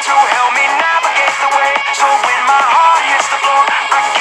to help me navigate the way. So when my heart hits the floor, I